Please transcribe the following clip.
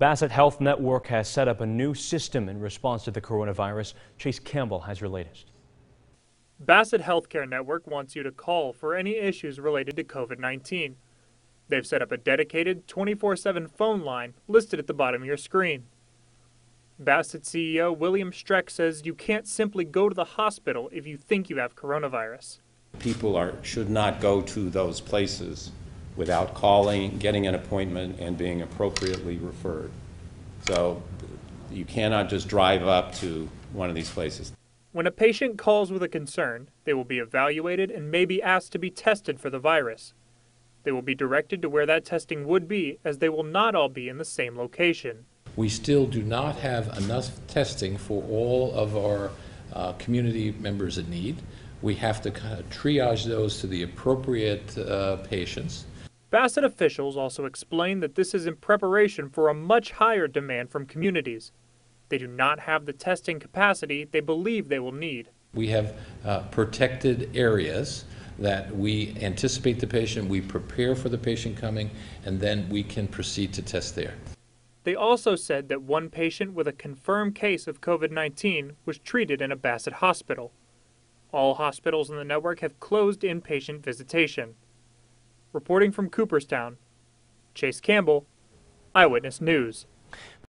Bassett Health Network has set up a new system in response to the coronavirus. Chase Campbell has your latest. Bassett Healthcare Network wants you to call for any issues related to COVID 19. They've set up a dedicated 24 7 phone line listed at the bottom of your screen. Bassett CEO William Streck says you can't simply go to the hospital if you think you have coronavirus. People are, should not go to those places without calling, getting an appointment, and being appropriately referred. So you cannot just drive up to one of these places. When a patient calls with a concern, they will be evaluated and may be asked to be tested for the virus. They will be directed to where that testing would be, as they will not all be in the same location. We still do not have enough testing for all of our uh, community members in need. We have to kind of triage those to the appropriate uh, patients. Bassett officials also explained that this is in preparation for a much higher demand from communities. They do not have the testing capacity they believe they will need. We have uh, protected areas that we anticipate the patient, we prepare for the patient coming, and then we can proceed to test there. They also said that one patient with a confirmed case of COVID 19 was treated in a Bassett hospital. All hospitals in the network have closed inpatient visitation. Reporting from Cooperstown, Chase Campbell, Eyewitness News.